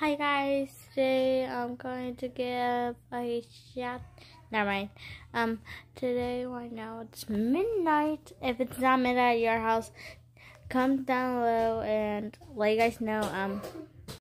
Hi guys, today I'm going to give a shout. Never mind. Um, today right now it's midnight. If it's not midnight at your house, come down below and let you guys know. Um,